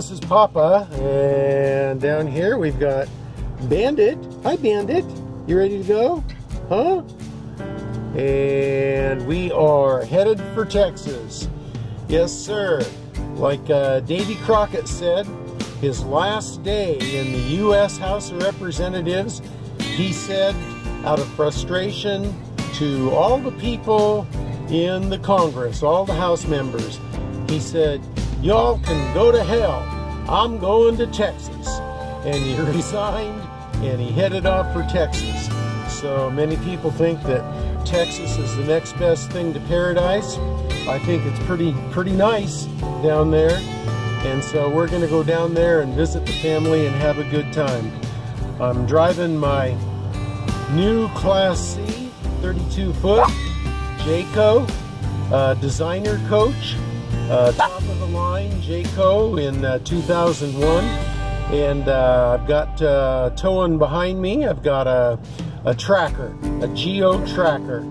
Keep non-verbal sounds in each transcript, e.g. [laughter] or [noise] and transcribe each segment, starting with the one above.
This is Papa, and down here we've got Bandit. Hi, Bandit. You ready to go? Huh? And we are headed for Texas. Yes, sir. Like uh, Davy Crockett said, his last day in the U.S. House of Representatives, he said, out of frustration to all the people in the Congress, all the House members, he said, y'all can go to hell. I'm going to Texas. And he [laughs] resigned and he headed off for Texas. So many people think that Texas is the next best thing to paradise. I think it's pretty pretty nice down there. And so we're going to go down there and visit the family and have a good time. I'm driving my new Class C 32 foot Jayco uh, designer coach uh, top of the line Jayco in uh, 2001 and uh, I've got uh, towing behind me. I've got a, a tracker a Geo tracker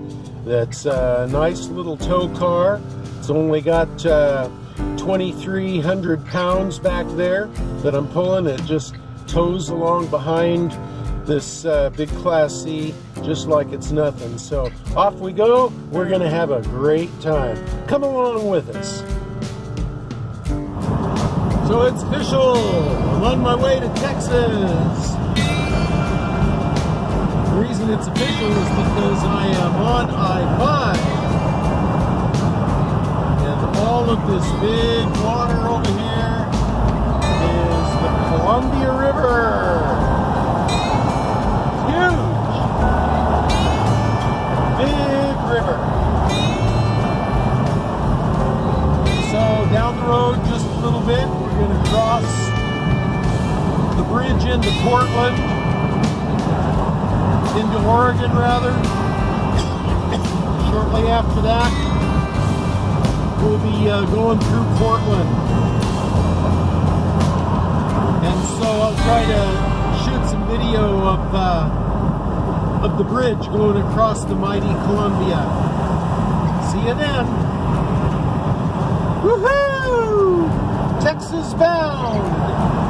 that's a nice little tow car. It's only got uh, 2300 pounds back there that I'm pulling. It just tows along behind this uh, big Class C just like it's nothing. So off we go. We're going to have a great time. Come along with us. So it's official. I'm on my way to Texas. The reason it's official is because I am on I-5. And all of this big water over here rather. Shortly after that, we'll be uh, going through Portland. And so I'll try to shoot some video of uh, of the bridge going across the mighty Columbia. See you then. Woohoo! Texas bound.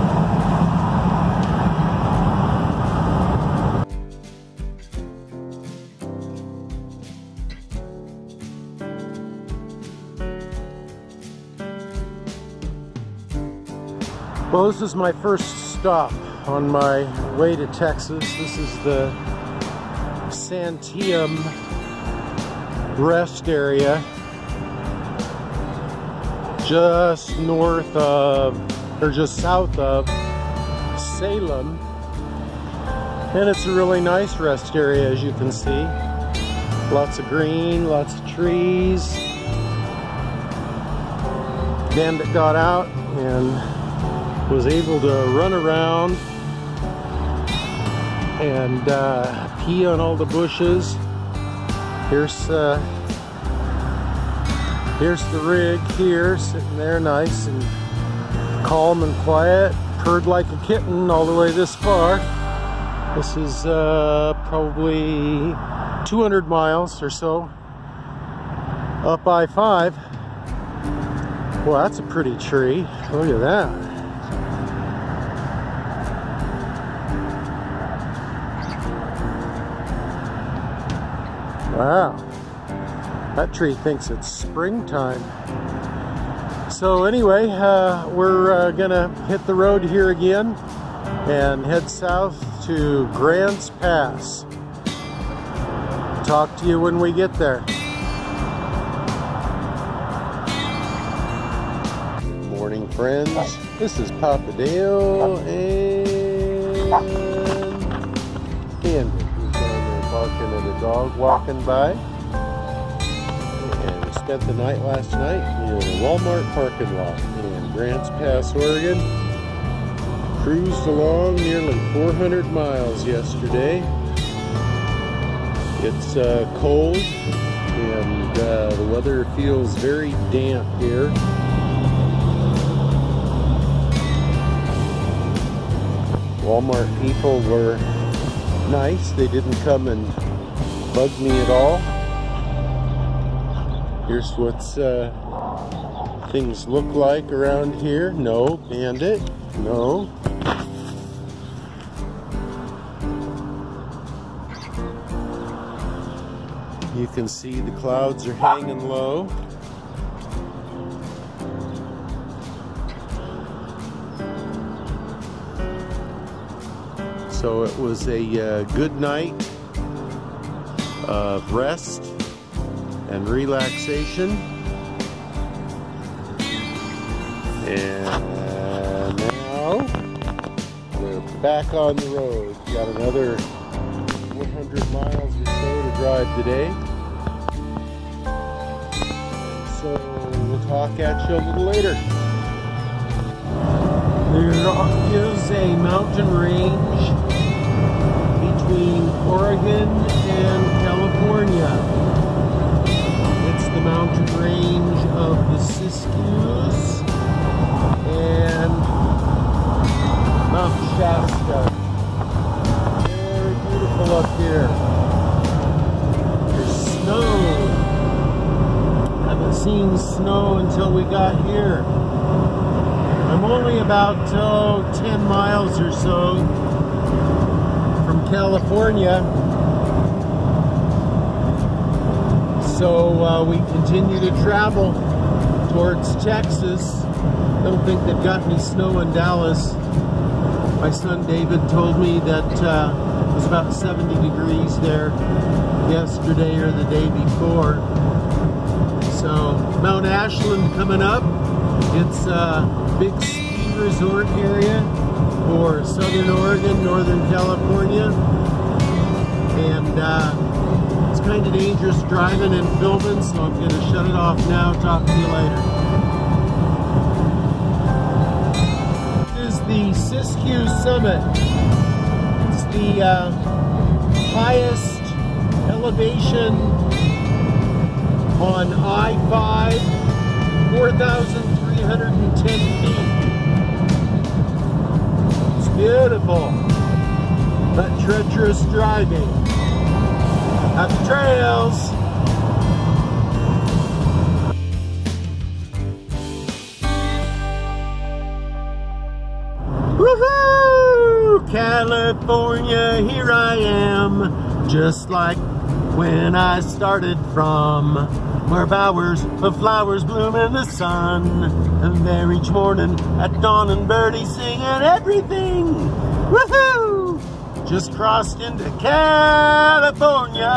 Well, this is my first stop on my way to Texas. This is the Santiam rest area just north of, or just south of Salem. And it's a really nice rest area as you can see. Lots of green, lots of trees. Bandit got out and was able to run around and uh, pee on all the bushes. Here's uh, here's the rig here, sitting there nice and calm and quiet. Purred like a kitten all the way this far. This is uh, probably 200 miles or so up I-5. Well, that's a pretty tree. Look at that. Wow, that tree thinks it's springtime. So anyway, uh, we're uh, gonna hit the road here again and head south to Grants Pass. Talk to you when we get there. Good morning, friends. This is Papa Dale and Candy barking at a dog walking by. And we spent the night last night in a Walmart parking lot in Grants Pass, Oregon. Cruised along nearly 400 miles yesterday. It's uh, cold and uh, the weather feels very damp here. Walmart people were nice. They didn't come and bug me at all. Here's what uh, things look like around here. No, bandit. No. You can see the clouds are hanging low. So it was a uh, good night of rest and relaxation. And now we're back on the road. Got another 100 miles or so to drive today. So we'll talk at you a little later. There is a mountain range Oregon and California. It's the mountain range of the Siskiyous and Mount Shasta. Very beautiful up here. There's snow. I haven't seen snow until we got here. I'm only about oh, 10 miles or so California. So uh, we continue to travel towards Texas. Don't think they've got any snow in Dallas. My son David told me that uh, it was about 70 degrees there yesterday or the day before. So Mount Ashland coming up. It's a big ski resort area for Southern Oregon, Northern California. And uh, it's kind of dangerous driving and filming, so I'm going to shut it off now. Talk to you later. This is the Siskiyou Summit. It's the uh, highest elevation on I-5, 4,310 feet. Beautiful, but treacherous driving. Happy trails! Woohoo! California, here I am, just like when I started from where bowers of flowers bloom in the sun. And there each morning at dawn and birdies singing everything. Woohoo! Just crossed into California.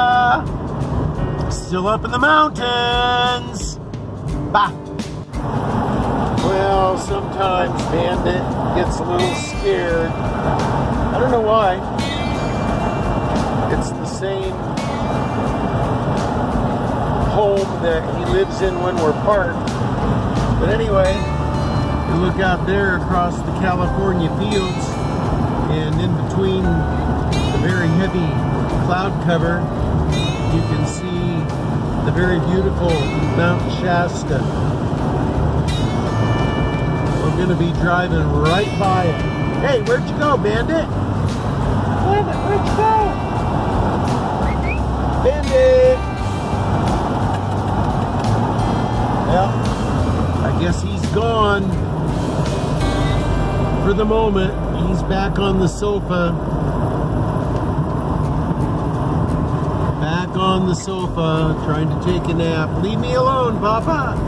Still up in the mountains. Bah! Well, sometimes Bandit gets a little scared. I don't know why. It's the same that he lives in when we're parked. But anyway, you look out there across the California fields and in between the very heavy cloud cover, you can see the very beautiful Mount Shasta. We're going to be driving right by it. Hey, where'd you go, Bandit? Bandit, where'd you go? Bandit! I guess he's gone for the moment. He's back on the sofa. Back on the sofa, trying to take a nap. Leave me alone, Papa!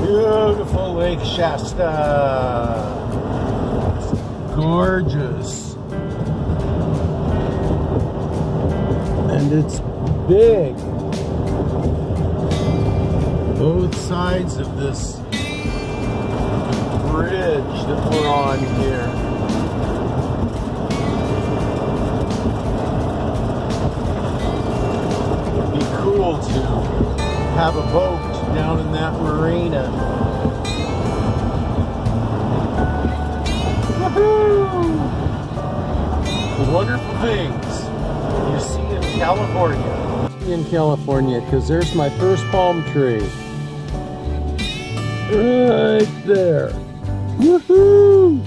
Beautiful Lake Shasta. Gorgeous. And it's big. Both sides of this bridge that we're on here. It'd be cool to have a boat down in that marina. Woohoo! Wonderful in California. In California, because there's my first palm tree. Right there. Woohoo!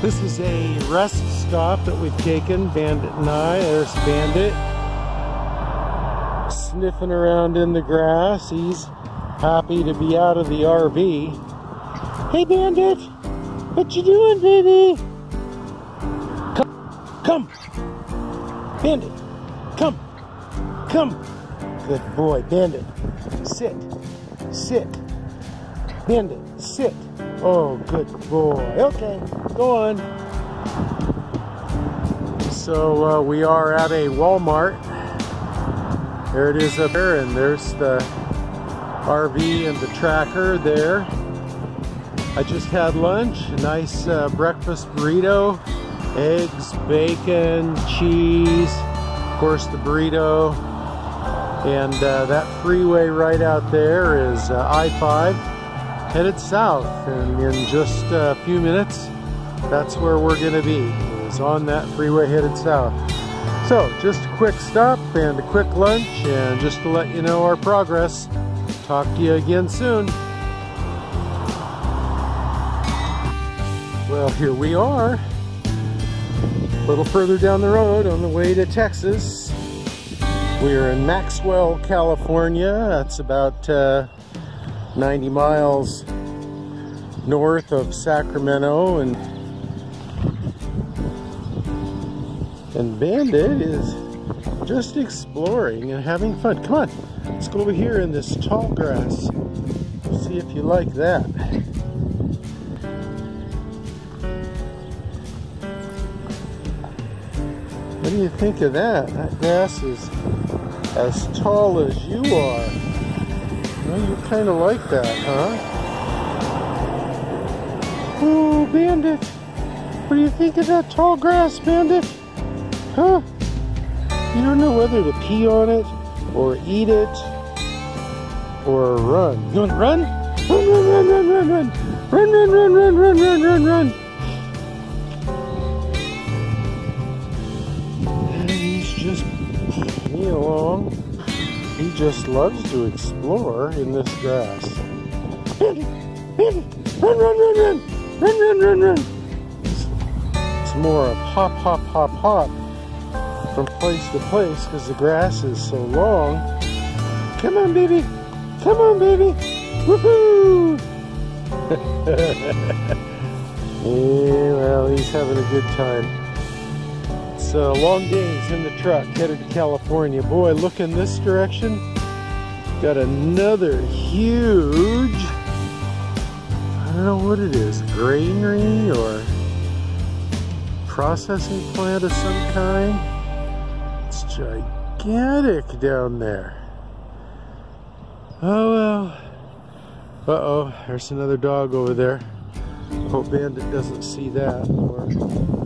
This is a rest stop that we've taken, Bandit and I. There's Bandit. Sniffing around in the grass. He's happy to be out of the RV. Hey Bandit! What you doing, baby? Come! Come! Bandit! Come! Come! Good boy, Bandit. Sit. Sit. Bandit, sit. Oh, good boy. Okay, go on. So uh, we are at a Walmart. There it is up there, and there's the RV and the tracker there. I just had lunch, a nice uh, breakfast burrito, eggs, bacon, cheese, of course the burrito, and uh, that freeway right out there is uh, I-5 headed south and in just a few minutes that's where we're going to be is on that freeway headed south. So just a quick stop and a quick lunch and just to let you know our progress. Talk to you again soon. Well here we are a little further down the road on the way to Texas we're in Maxwell, California. That's about uh, 90 miles north of Sacramento and and Bandit is just exploring and having fun. Come on, let's go over here in this tall grass. See if you like that. Do you think of that? That grass is as tall as you are. Well, you kind of like that, huh? Oh, Bandit. What do you think of that tall grass, Bandit? Huh? You don't know whether to pee on it, or eat it, or run. You want to run? Run, run, run, run, run, run. Run, run, run, run, run, run, run, run. just me along. He just loves to explore in this grass. Run, run, run, run, run, run, run, run. It's more a hop, hop, hop, hop from place to place because the grass is so long. Come on, baby. Come on, baby. Woohoo! yeah, [laughs] well, he's having a good time. It's uh, long days in the truck headed to California. Boy, look in this direction. Got another huge, I don't know what it is, granary or processing plant of some kind. It's gigantic down there. Oh well. Uh-oh, there's another dog over there. Hope Bandit doesn't see that or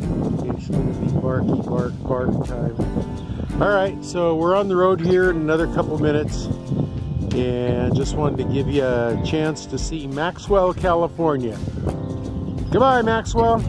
it's going to be barky bark bark time. Alright, so we're on the road here in another couple minutes and just wanted to give you a chance to see Maxwell, California. Goodbye, Maxwell.